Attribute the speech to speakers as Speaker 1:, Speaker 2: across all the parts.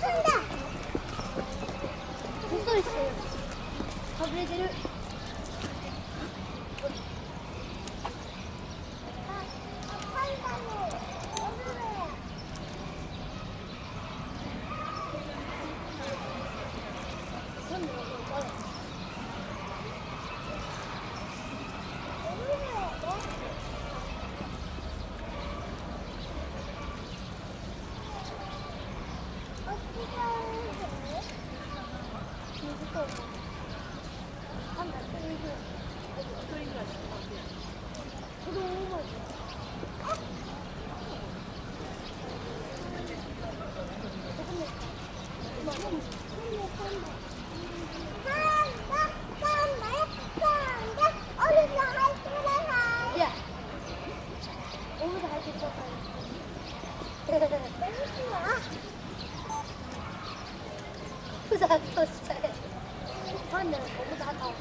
Speaker 1: 산다. 못 있어요. 가브레들을 ふざっとしちゃう。我们
Speaker 2: 打倒。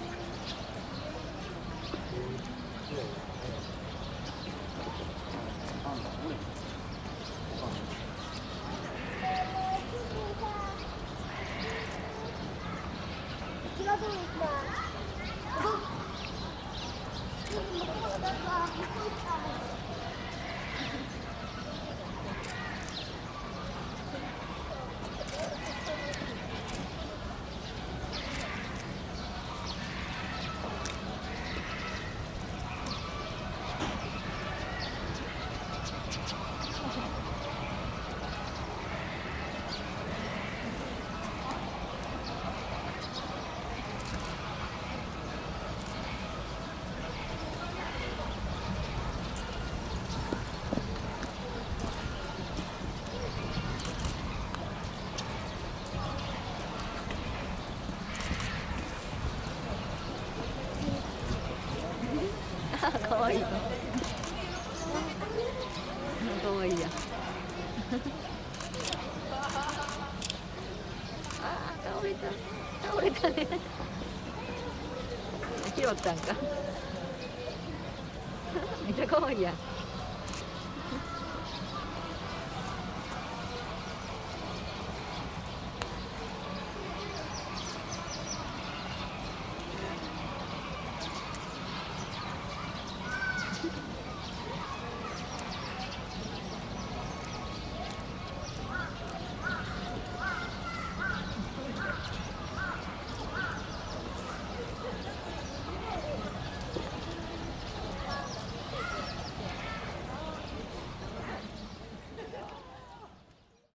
Speaker 2: わいい。かわいいや。ああ倒れた。倒れたね。拾ったんか。めっちゃかわいいや